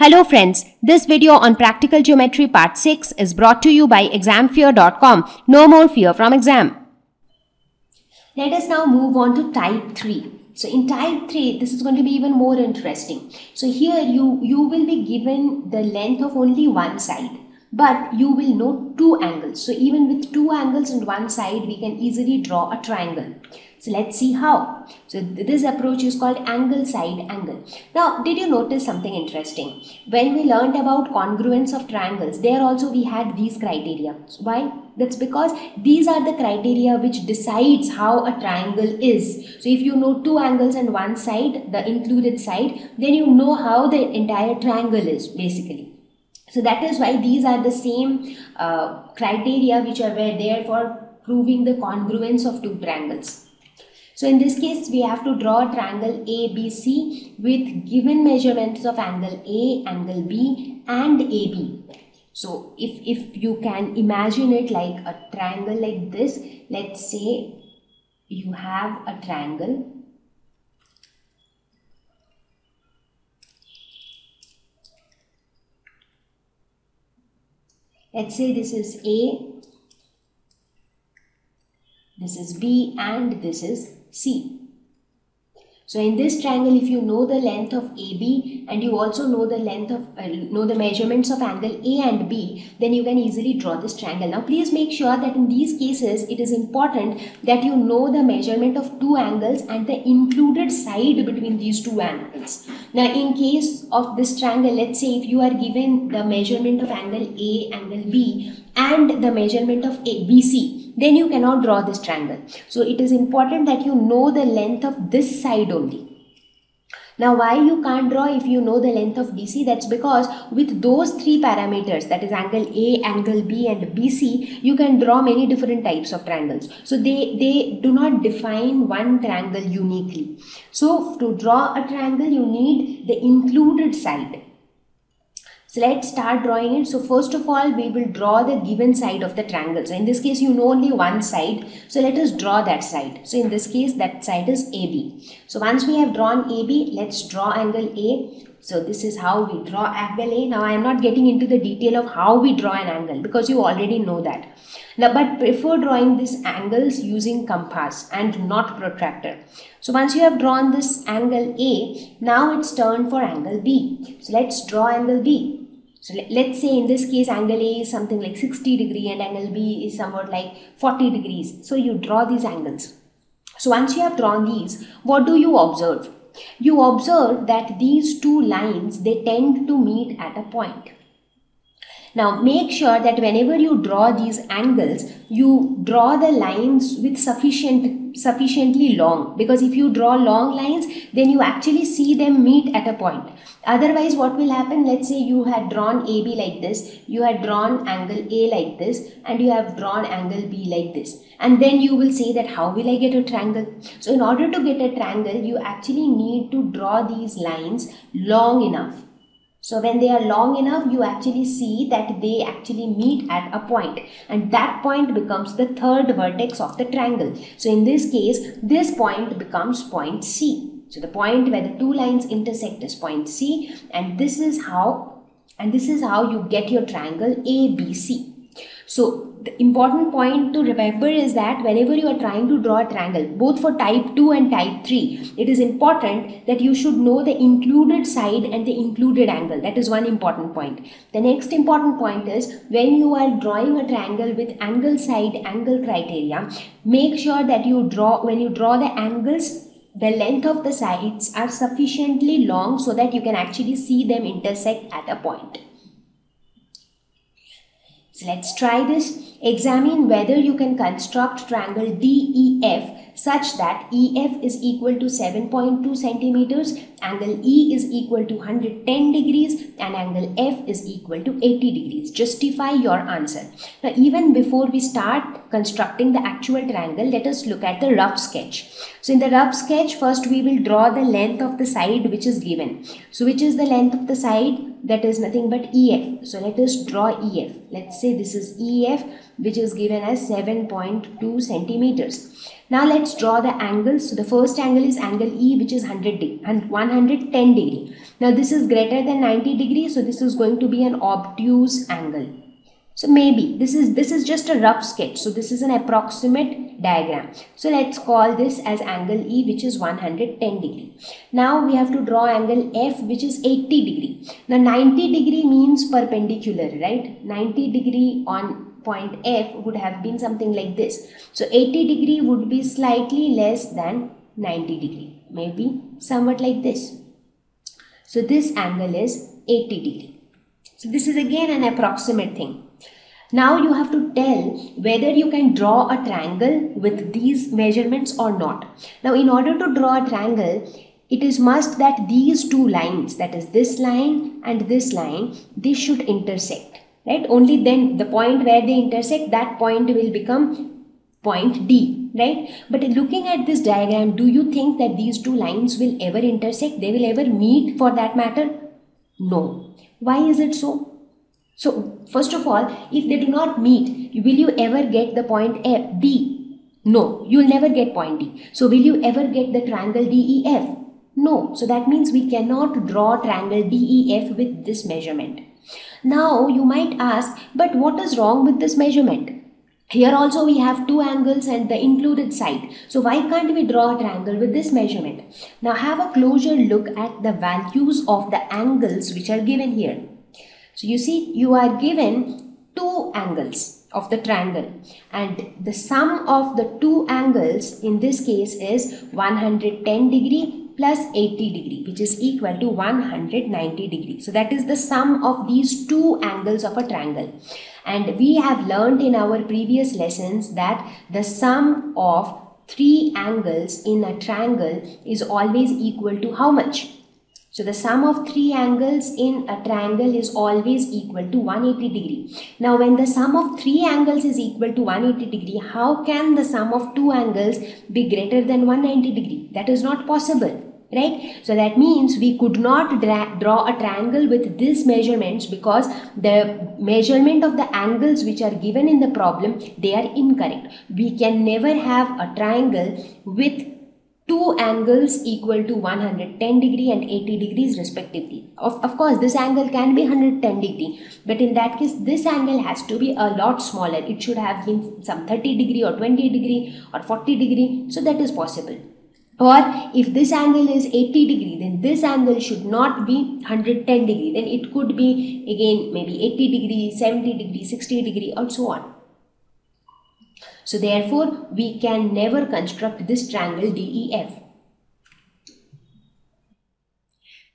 Hello friends, this video on practical geometry part 6 is brought to you by examfear.com. No more fear from exam. Let us now move on to type 3. So in type 3, this is going to be even more interesting. So here you, you will be given the length of only one side but you will know two angles. So even with two angles and one side, we can easily draw a triangle. So let's see how. So this approach is called angle side angle. Now did you notice something interesting? When we learned about congruence of triangles, there also we had these criteria. Why? That's because these are the criteria which decides how a triangle is. So if you know two angles and one side, the included side, then you know how the entire triangle is basically. So that is why these are the same uh, criteria which are there for proving the congruence of two triangles. So in this case, we have to draw a triangle ABC with given measurements of angle A, angle B and AB. So if, if you can imagine it like a triangle like this, let's say you have a triangle let's say this is A, this is B and this is C. So in this triangle, if you know the length of AB and you also know the length of, uh, know the measurements of angle A and B, then you can easily draw this triangle. Now please make sure that in these cases, it is important that you know the measurement of two angles and the included side between these two angles. Now in case of this triangle, let's say if you are given the measurement of angle A, angle B and the measurement of A, BC, then you cannot draw this triangle. So it is important that you know the length of this side only. Now why you can't draw if you know the length of BC? That's because with those three parameters that is angle A, angle B and BC you can draw many different types of triangles. So they, they do not define one triangle uniquely. So to draw a triangle you need the included side. So let's start drawing it. So first of all, we will draw the given side of the triangle. So in this case, you know only one side. So let us draw that side. So in this case, that side is AB. So once we have drawn AB, let's draw angle A. So this is how we draw angle A. Now I am not getting into the detail of how we draw an angle because you already know that. Now but prefer drawing these angles using compass and not protractor. So once you have drawn this angle A, now it's turn for angle B. So let's draw angle B. So let's say in this case angle A is something like 60 degree and angle B is somewhat like 40 degrees. So you draw these angles. So once you have drawn these, what do you observe? You observe that these two lines, they tend to meet at a point. Now make sure that whenever you draw these angles, you draw the lines with sufficient sufficiently long. Because if you draw long lines then you actually see them meet at a point. Otherwise what will happen? Let's say you had drawn AB like this. You had drawn angle A like this and you have drawn angle B like this. And then you will say that how will I get a triangle? So in order to get a triangle you actually need to draw these lines long enough so when they are long enough, you actually see that they actually meet at a point and that point becomes the third vertex of the triangle. So in this case, this point becomes point C. So the point where the two lines intersect is point C and this is how and this is how you get your triangle ABC. So the important point to remember is that whenever you are trying to draw a triangle, both for type 2 and type 3, it is important that you should know the included side and the included angle. That is one important point. The next important point is when you are drawing a triangle with angle side angle criteria, make sure that you draw, when you draw the angles, the length of the sides are sufficiently long so that you can actually see them intersect at a point. So let's try this. Examine whether you can construct triangle DEF such that EF is equal to 7.2 centimeters, angle E is equal to 110 degrees and angle F is equal to 80 degrees. Justify your answer. Now even before we start constructing the actual triangle, let us look at the rough sketch. So in the rough sketch, first we will draw the length of the side which is given. So which is the length of the side? That is nothing but EF. So let us draw EF. Let's say this is EF which is given as 7.2 centimeters. Now let's draw the angles. So the first angle is angle E which is 100 and 110 degree Now this is greater than 90 degree. So this is going to be an obtuse angle. So maybe this is this is just a rough sketch. So this is an approximate diagram. So let's call this as angle E which is 110 degree. Now we have to draw angle F which is 80 degree. Now 90 degree means perpendicular, right? 90 degree on point F would have been something like this. So 80 degree would be slightly less than 90 degree. Maybe somewhat like this. So this angle is 80 degree. So this is again an approximate thing. Now you have to tell whether you can draw a triangle with these measurements or not. Now in order to draw a triangle, it is must that these two lines, that is this line and this line, they should intersect. Right? Only then the point where they intersect, that point will become point D. Right? But looking at this diagram, do you think that these two lines will ever intersect? They will ever meet for that matter? No. Why is it so? So first of all, if they do not meet, will you ever get the point F, D? No, you will never get point D. So will you ever get the triangle DEF? No. So that means we cannot draw triangle DEF with this measurement. Now you might ask, but what is wrong with this measurement? Here also we have two angles and the included side. So why can't we draw a triangle with this measurement? Now have a closer look at the values of the angles which are given here. So you see you are given two angles of the triangle and the sum of the two angles in this case is 110 degree plus 80 degree which is equal to 190 degree. So that is the sum of these two angles of a triangle and we have learned in our previous lessons that the sum of three angles in a triangle is always equal to how much? So the sum of three angles in a triangle is always equal to 180 degree. Now when the sum of three angles is equal to 180 degree, how can the sum of two angles be greater than 190 degree? That is not possible right so that means we could not draw a triangle with these measurements because the measurement of the angles which are given in the problem they are incorrect we can never have a triangle with two angles equal to 110 degree and 80 degrees respectively. Of, of course, this angle can be 110 degree, but in that case, this angle has to be a lot smaller. It should have been some 30 degree or 20 degree or 40 degree. So that is possible. Or if this angle is 80 degree, then this angle should not be 110 degree. Then it could be again maybe 80 degree, 70 degree, 60 degree or so on. So therefore, we can never construct this triangle DEF.